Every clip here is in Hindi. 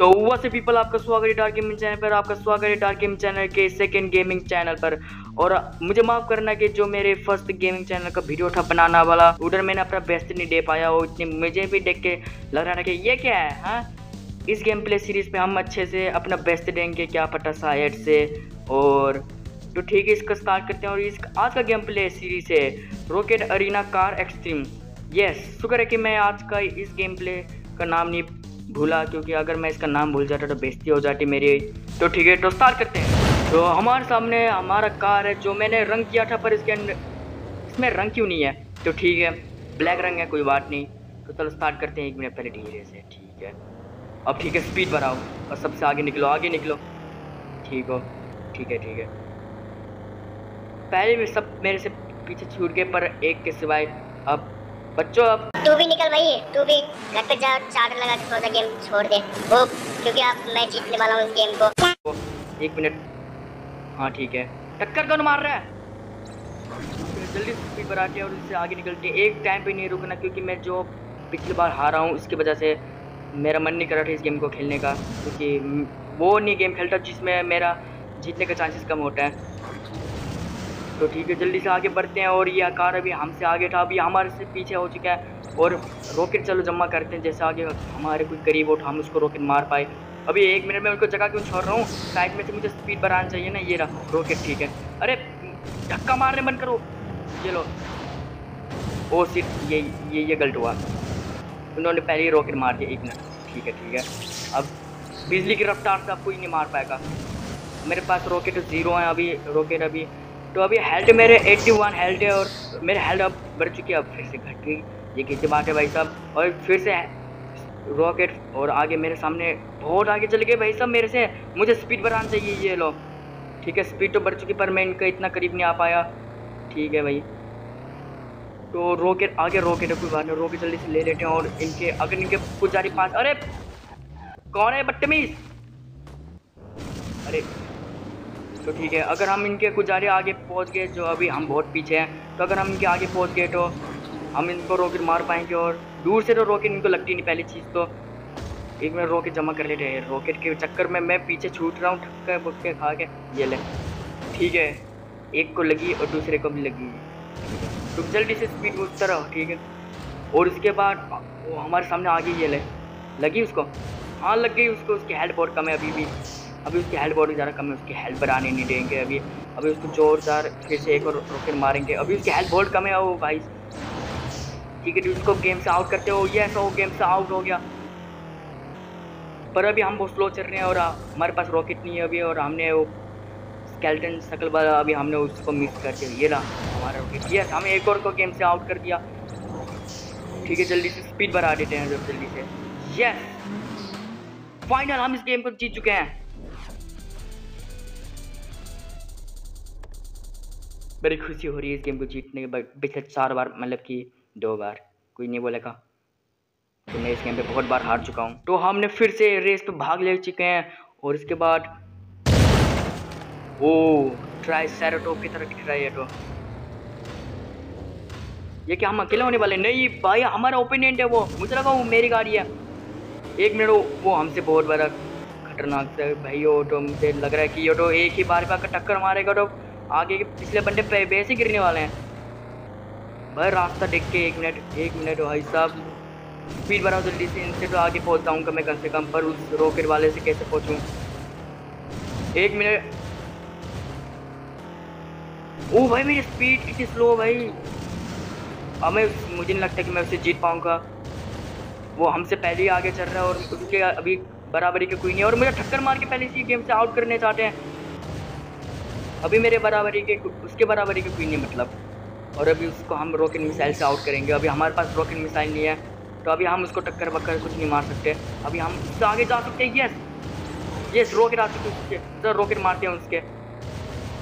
तो वैसे पीपल आपका स्वागत है डार्क गेमिंग चैनल पर। आपका स्वागत है डार्क गेमिंग चैनल के सेकंड गेमिंग चैनल पर। और मुझे माफ़ करना कि जो मेरे फ़र्स्ट गेमिंग चैनल का वीडियो था बनाना वाला, उधर मैंने अपना बेस्ट नहीं दे पाया और इतने मुझे भी देख के लग रहा था कि ये क्या है हाँ? इस गेम प्ले सीरीज़ पे हम अच्छे से अपना बेस्ट देंगे क्या पता शायद से। और तो ठीक है, इसका स्टार्ट करते हैं। और इस आज का गेम प्ले सीरीज़ है rocket arena car extreme yes शुक्र है कि मैं आज का इस गेम प्ले का नाम नहीं भूला, क्योंकि अगर मैं इसका नाम भूल जाता तो बेइज्जती हो जाती मेरी। तो ठीक है तो स्टार्ट करते हैं। तो हमारे सामने हमारा कार है, जो मैंने रंग किया था, पर इसके अंदर इसमें रंग क्यों नहीं है? तो ठीक है ब्लैक रंग है, कोई बात नहीं। तो चलो स्टार्ट करते हैं एक मिनट पहले धीरे से, ठीक है। अब ठीक है स्पीड बढ़ाओ, और सबसे आगे निकलो आगे निकलो। ठीक हो, ठीक है ठीक है। पहले भी सब मेरे से पीछे छूट गए, पर एक के सिवाय अब बच्चों अब तू भी निकल भाई तू भी घर पे जा चार्जर लगा के थोड़ा सा गेम छोड़ दे। वो क्योंकि आप मैं जीतने वाला हूँ इस गेम को। एक मिनट। हाँ ठीक है। टक्कर कौन मार रहा है? जल्दी स्पीड बढ़ाते और उससे आगे निकलते हैं। एक टाइम पे नहीं रुकना क्योंकि मैं जो पिछली बार हारा हूँ उसकी वजह से मेरा मन नहीं कर रहा था इस गेम को खेलने का क्योंकि वो नहीं गेम खेलता जिसमें मेरा जीतने का चांसेस कम होता है। तो ठीक है, जल्दी से आगे बढ़ते हैं और ये कार अभी हमसे आगे था, अभी हमारे से पीछे हो चुका है और रॉकेट चलो जमा करते हैं, जैसे आगे हमारे कोई करीब हो तो हम उसको रॉकेट मार पाए। अभी एक मिनट में उनको जगह क्यों छोड़ रहा हूँ? साइड में से मुझे स्पीड बढ़ाना चाहिए ना, ये रहा रॉकेट ठीक है। अरे, धक्का मारने बंद करो। ये लो। ओ सिर्फ़ ये ये ये गलत हुआ। उन्होंने पहले ही रॉकेट मार दिया, एक मिनट ठीक है ठीक है। अब बिजली की रफ्तार से अब कोई नहीं मार पाएगा। मेरे पास रॉकेट ज़ीरो है, अभी रॉकेट अभी तो अभी हेल्थ मेरे 81 हेल्थ है और मेरे हेल्थ अब बढ़ चुकी है, अब फिर से घट गई। ये कैसी बात है भाई साहब। और फिर से रॉकेट और आगे मेरे सामने बहुत आगे चले गए भाई साहब मेरे से। मुझे स्पीड बढ़ाना चाहिए ये लो। ठीक है स्पीड तो बढ़ चुकी, पर मैं इनका इतना करीब नहीं आ पाया। ठीक है भाई। तो रॉकेट आगे रॉकेट है, कोई बात नहीं। रॉकेट जल्दी से ले लेते हैं और इनके, अगर इनके पुजारी पास अरे! कौन है बदतमीज? अरे! तो ठीक है, अगर हम इनके गुजारे आगे पहुँच गए जो अभी हम बहुत पीछे हैं तो अगर हम इनके आगे पहुँच गए तो हम इनको रॉकेट मार पाएँगे और दूर से तो रॉकेट इनको लगती नहीं पहली चीज़ तो। एक मिनट रॉकेट जमा कर लेते हैं, रॉकेट के चक्कर में मैं पीछे छूट रहा हूँ, ठक्कर बुक्के खा के, ये ले। ठीक है, एक को लगी और दूसरे को भी लगी। तो जल्दी से स्पीड उठता रहो ठीक है। और उसके बाद, वो हमारे सामने आ गई ये ले। लगी उसको? हाँ लग गई उसको, उसकी हेल्थ बहुत कम है अभी भी। अभी उसकी हेल्थ बहुत ज़्यादा कम है, उसकी हेल्थ बढ़ाने नहीं देंगे अभी। अभी उसको जोरदार फिर से एक और रॉकेट मारेंगे। अभी उसकी हेल्थ बहुत कम है वो भाई। ठीक है उसको गेम से आउट करते हो ये ऐसा वो गेम से आउट हो गया। पर अभी हम बहुत स्लो चल रहे हैं और हमारे पास रॉकेट नहीं है अभी और हमने वो स्केल्टन शकल वाला अभी हमने उसको मिस कर दिया। ये रहा हमारा रॉकेट ये हमें एक और को गेम से आउट कर दिया। ठीक है, जल्दी से स्पीड बढ़ा देते हैं जब जल्दी से। यस फाइनल हम इस गेम को जीत चुके हैं। बड़ी खुशी हो रही है इस गेम को जीतने के बाद। पिछले चार बार मतलब कि दो बार। कोई नहीं बोलेगा। तो मैं इस गेम पे बहुत बार हार चुका हूँ। तो हमने फिर से रेस पे भाग ले चुके हैं। और इसके बाद ओ ट्राई सैरोटोप की तरह दिख रहा है तो। ये क्या, हम अकेले होने वाले नहीं भाई, हमारा ओपिनियंट है वो। मुझे लगा वो मेरी गाड़ी है। एक मिनट, वो हमसे बहुत बड़ा खतरनाक से भाई वो तो मुझे लग रहा है कि ये तो एक ही बार का टक्कर मारेगा तो आगे के पिछले बंदे पे वैसे गिरने वाले हैं। भाई रास्ता देख के एक मिनट एक मिनट भाई साहब। स्पीड बढ़ाओ जल्दी से इनसे तो आगे पहुँच जाऊँगा मैं कम से कम पर उस रॉकेट वाले से कैसे पहुंचूं। एक मिनट। ओ भाई, मेरी स्पीड इतनी स्लो भाई। अब मैं, मुझे नहीं लगता कि मैं उसे जीत पाऊँगा। वो हमसे पहले ही आगे चल रहा है और उसके अभी बराबरी के कोई नहीं और मुझे ठक्कर मार के पहले इसी गेम से आउट करने चाहते हैं। अभी मेरे बराबरी के उसके बराबरी के कोई नहीं मतलब। और अभी उसको हम रॉकेट मिसाइल से आउट करेंगे। अभी हमारे पास रॉकेट मिसाइल नहीं है तो अभी हम उसको टक्कर बक्कर कुछ नहीं मार सकते। अभी हम उससे आगे जा सकते हैं यस यस रॉकेट आ चुके उसके। सर रॉकेट मारते हैं उसके।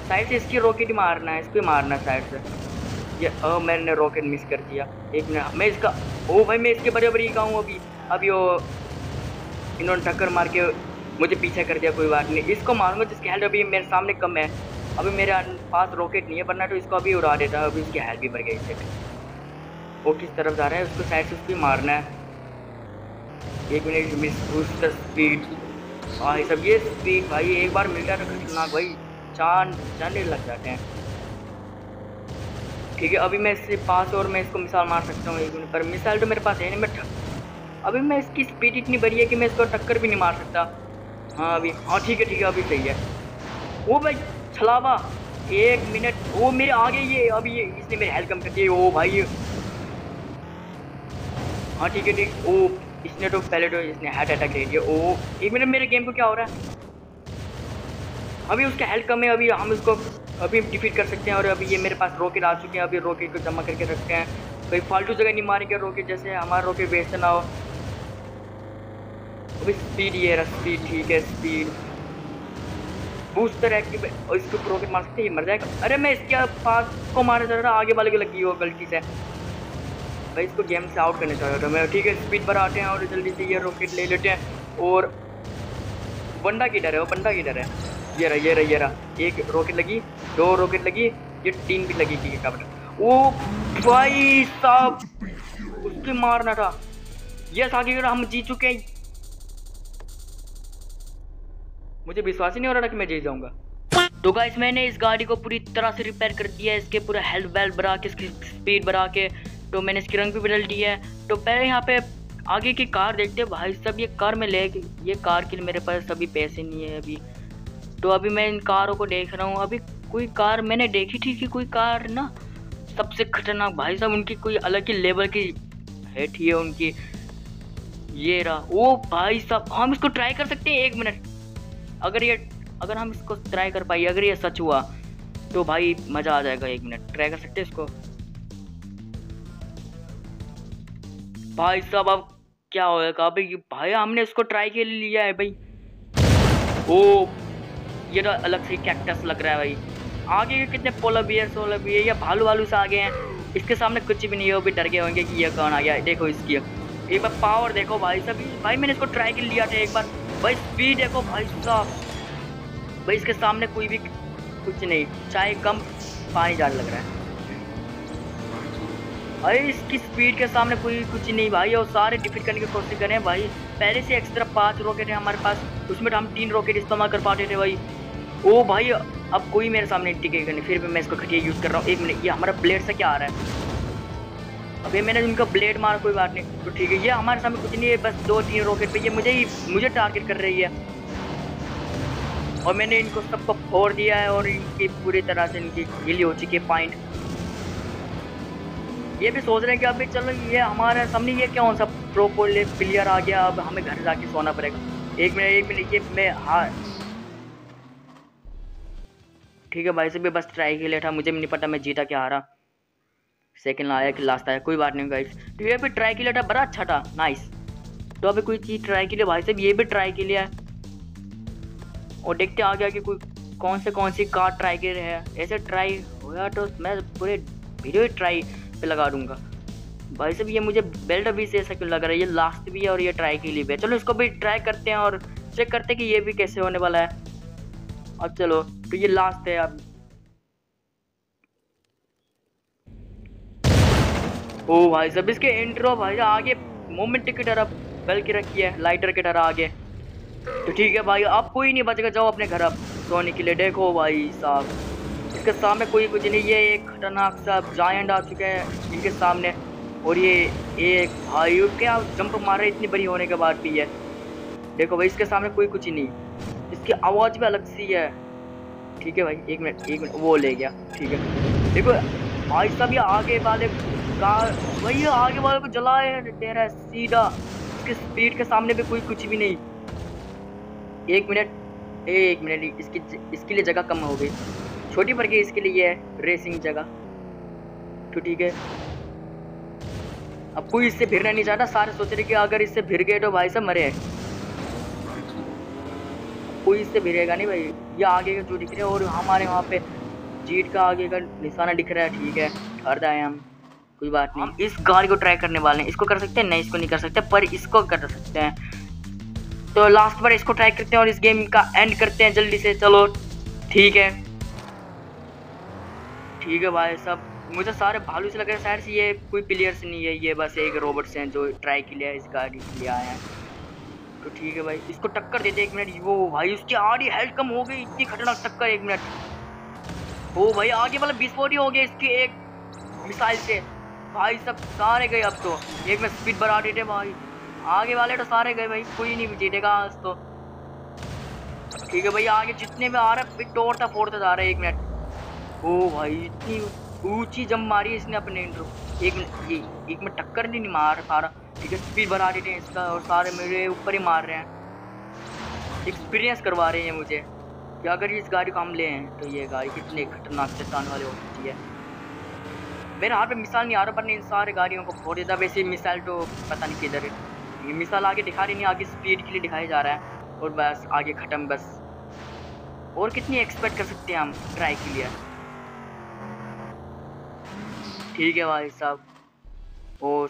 साइड से इसकी रॉकेट मारना है, इसको मारना है साइड से। ये अब मैंने रॉकेट मिस कर दिया। एक मिनट, मैं इसका, ओ भाई, मैं इसके बराबरी हूँ अभी। अभी वो इन्होंने टक्कर मार के मुझे पीछे कर दिया, कोई बात नहीं। इसको मारूँगा जिसकी हेल्थ अभी मेरे सामने कम है। अभी मेरे पास रॉकेट नहीं है, वरना तो इसको अभी उड़ा देता है, अभी उसकी हेल्थ भी बढ़ गई इससे। वो किस तरफ़ जा रहा है, उसको साइड से उसको मारना है। एक मिनट मिस बूस्ट स्पीड भाई सब, ये स्पीड भाई एक बार मिल गया तो खतरनाक भाई। चार जाने लग जाते हैं। ठीक है, अभी मैं इससे पास और मैं इसको मिसाल मार सकता हूँ एक मिनट पर। मिसाल तो मेरे पास है नहीं मैं अभी मैं इसकी स्पीड इतनी बड़ी है कि मैं इसको टक्कर भी नहीं मार सकता। हाँ अभी हाँ ठीक है ठीक है, अभी सही है। वो भाई छलावा। एक मिनट, वो मेरे आगे, ये अभी ये, इसने मेरी हेल्थ कम कर दी ओ भाई। हाँ ठीक है, ठीक। ओ, इसने तो पहले तो इसने हार्ट अटैक ले लिया। ओ, एक मिनट, मेरे गेम को क्या हो रहा है? अभी उसका हेल्थ कम है, अभी हम उसको, अभी डिफीट कर सकते हैं और अभी ये मेरे पास रॉकेट आ चुके हैं। अभी रॉकेट को जमा करके रखते हैं। कोई फालतू जगह नहीं मारेंगे रॉकेट जैसे हमारा रॉकेट वेस्ट ना हो। अभी स्पीड ये रहा स्पीड ठीक है स्पीड बूस्टर एक्टिव और इसके ऊपर रॉकेट मार सकते हैं ये मर जाएगा। अरे मैं इसके पास को मारने जा रहा आगे वाले को लगी हो गलती से। भाई, इसको गेम से आउट करने चाह रहा था मैं। ठीक है स्पीड पर आते हैं और जल्दी से ये रॉकेट ले लेते हैं। और बंडा की डर है? वो बंदा किधर है? ये रहा ये रहा ये रहा। एक रॉकेट लगी, दो रॉकेट लगी, ये तीन भी लगी, ठीक है कबर ओ भाई साहब, उसके मारना था। यस आगे हम जीत चुके हैं। मुझे विश्वास ही नहीं हो रहा था कि मैं जीत जाऊँगा। तो गाइस मैंने इस गाड़ी को पूरी तरह से रिपेयर कर दिया है, इसके पूरा हेल्थ वेल्थ बढ़ा के, इसकी स्पीड बढ़ा के तो मैंने इसकी रंग भी बदल दी है। तो पहले यहाँ पे आगे की कार देखते हैं। भाई सब ये कार में ले ये कार के लिए मेरे पास अभी पैसे नहीं है अभी। तो अभी मैं इन कारों को देख रहा हूँ। अभी कोई कार मैंने देखी थी कि कोई कार ना सबसे खतरनाक, भाई साहब, उनकी कोई अलग ही लेवल की है थी है उनकी। ये रहा। ओ भाई साहब, हम इसको ट्राई कर सकते हैं एक मिनट अगर ये, अगर हम इसको ट्राई कर पाए अगर ये सच हुआ तो भाई मज़ा आ जाएगा एक मिनट ट्राई कर सकते इसको? भाई साहब, अब क्या होगा भाई भाई हमने इसको ट्राई के लिए लिया है भाई। ओ, ये तो अलग से कैक्टस लग रहा है भाई। आगे के कितने पोलर बियर सोलर बियर या भालू वालू से आगे हैं? इसके सामने कुछ भी नहीं है, वो भी डर गए होंगे कि ये कौन आ गया। देखो इसकी एक बार पावर देखो भाई साहब। भाई मैंने इसको ट्राई के लिया था एक बार। भाई स्पीड देखो भाई साहब। भाई, इसके सामने कोई भी कुछ नहीं। चाहे कम पानी जाने लग रहा है। अरे इसकी स्पीड के सामने कोई कुछ नहीं भाई। और सारे डिफीट करने की कोशिश करें भाई। पहले से एक्स्ट्रा पाँच रॉकेट है हमारे पास। उसमें हम तीन रॉकेट इस्तेमाल कर पाते थे भाई। ओ भाई, अब कोई मेरे सामने टिकेगा नहीं फिर भी मैं इसको खटिया यूज़ कर रहा हूँ। एक मिनट ये हमारा ब्लेड से क्या आ रहा है? अभी मैंने उनका ब्लेड मारा, कोई बात नहीं। तो ठीक है, ये हमारे सामने कुछ नहीं है, बस दो तीन रॉकेट पे ये मुझे ही, मुझे टारगेट कर रही है। और मैंने इनको सबको फोड़ दिया है और इनकी पूरी तरह से इनकी गिली हो चुकी है पॉइंट ये भी सोच रहे हैं कि अभी चलो, ये हमारे सामने ये क्या सा प्रो प्लेयर आ गया, अब हमें घर जाके सोना पड़ेगा। एक मिनट एक मिनट, ये मैं हाँ। ठीक है भाई से भी बस ट्राई के लिए था, मुझे भी नहीं पता मैं जीता क्या हारा। सेकंड आया कि लास्ट आया, कोई बात नहीं गाइस तो ये भी ट्राई के लिए था, बड़ा अच्छा था. नाइस तो अभी कोई चीज़ ट्राई के लिए, भाई साहब, ये भी ट्राई के लिए है. और देखते आ गया कि कोई कौन से, कौन सी कार ट्राई के रहे हैं. ऐसे ट्राई होगा तो मैं पूरे वीडियो ट्राई पे लगा दूँगा. भाई साहब, ये मुझे बेल्ट अभी से ऐसा क्यों लग रहा है? ये लास्ट भी है और ये ट्राई के लिए भी है. चलो, इसको भी ट्राई करते हैं और चेक करते हैं कि ये भी कैसे होने वाला है. अब चलो तो ये लास्ट है, अब ओ भाई साहब, इसके इंट्रो भाई आगे मोमेंट की तरह बल की रखी है लाइटर की तरह आगे। तो ठीक है भाई, अब कोई नहीं बचेगा, जाओ अपने घर अब, सोने के लिए। देखो भाई साहब, इसके सामने कोई कुछ नहीं, ये एक खतरनाक सा जायंट आ चुके हैं इनके सामने। और ये एक भाई, क्या जंप मार रहे इतनी बड़ी होने के बाद भी है। देखो भाई, इसके सामने कोई कुछ नहीं। इसकी आवाज़ भी अलग सी है। ठीक है भाई, एक मिनट एक मिनट, वो ले गया। ठीक है। देखो भाई साहब, ये आगे वाले कार भाई आगे वाले को जलाए है सीधा इसकी स्पीड के सामने भी कोई कुछ भी नहीं। एक मिनट एक मिनट, इसकी इसके लिए जगह कम हो गई। छोटी पड़ गई, इसके लिए है रेसिंग जगह। तो ठीक है। अब कोई इससे भिड़ना नहीं चाहता, सारे सोच रहे कि अगर इससे भिड़ गए तो भाई सब मरे कोई इससे भिड़ेगा नहीं भाई। ये आगे का जो दिख रहा है और हमारे वहाँ पे जीट का आगे का निशाना दिख रहा है, ठीक है। हर दाए हम। कोई बात नहीं। इस गाड़ी को ट्राई करने वाले हैं। इसको कर सकते हैं? नहीं, इसको नहीं कर सकते, पर इसको कर सकते हैं। तो लास्ट बार इसको ट्राई करते हैं और इस गेम का एंड करते हैं जल्दी से। चलो, ठीक है। ठीक है भाई सब मुझे सारे भालू से लग रहे हैं, शायद ये कोई प्लेयर्स नहीं है। ये बस एक रोबोट्स हैं जो ट्राई के लिए, इस गाड़ी के लिए आए हैं। तो ठीक है भाई, इसको टक्कर देते एक मिनट वो भाई, उसकी आड़ी हेल्थ कम हो गई, इतनी खतरनाक टक्कर एक मिनट ओ भाई, आगे वाला विस्फोट ही हो गया इसके एक मिसाइल से। भाई, सब सारे गए अब तो। एक में स्पीड बढ़ा देते भाई। आगे वाले तो सारे गए भाई, कोई नहीं जीतेगा आज तो। ठीक है भाई, आगे जितने में आ रहा है तोड़ता फोड़ता जा रहा है, एक मिनट ओ भाई, इतनी ऊँची जम मारी इसने अपने इंट्रो एक मिनट ये, एक मिनट टक्कर नहीं मार पा रहा। ठीक है स्पीड बढ़ा देते हैं इसका और सारे मेरे ऊपर ही मार रहे हैं। एक्सपीरियंस करवा रहे हैं मुझे। कि अगर इस गाड़ी को हम ले हैं तो ये गाड़ी कितनी खतरनाक चट्टान वाली हो सकती है। मेरे हाथ पे मिसाल नहीं आ रहा, पर इन सारे गाड़ियों को फोड़ देता। वैसे मिसाइल तो पता नहीं किधर ये मिसाल आगे दिखा रही नहीं, आगे स्पीड के लिए दिखाया जा रहा है। और बस, आगे ख़त्म, बस। और कितनी एक्सपेक्ट कर सकते हैं हम ट्राई के लिए? ठीक है भाई साहब। ओ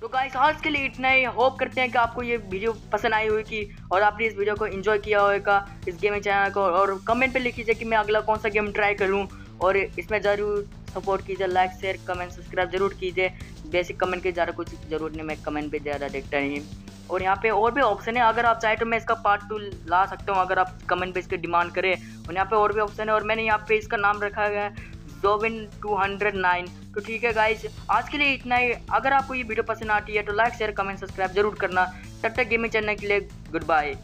तो गाइस आज के लिए इतना ही। होप करते हैं कि आपको ये वीडियो पसंद आई होगी और आपने इस वीडियो को एंजॉय किया होगा, इस गेमिंग चैनल को। और कमेंट पे लिख कीजिए कि मैं अगला कौन सा गेम ट्राई करूँ। और इसमें ज़रूर सपोर्ट कीजिए, लाइक, शेयर, कमेंट, सब्सक्राइब ज़रूर कीजिए। बेसिक कमेंट की ज़्यादा कुछ ज़रूरत नहीं, मैं कमेंट पे ज़्यादा देखता नहीं। और यहाँ पे और भी ऑप्शन है, अगर आप चाहे तो मैं इसका पार्ट टू ला सकता हूँ, अगर आप कमेंट पे इसकी डिमांड करें। और यहाँ पे और भी ऑप्शन है, और मैंने यहाँ पे इसका नाम रखा है जोविन टू हंड्रेड नाइन तो ठीक है गाइज़ आज के लिए इतना ही। अगर आपको ये वीडियो पसंद आती है तो लाइक, शेयर, कमेंट, सब्सक्राइब ज़रूर करना। तब तक गेमिंग चैनल के लिए गुड बाय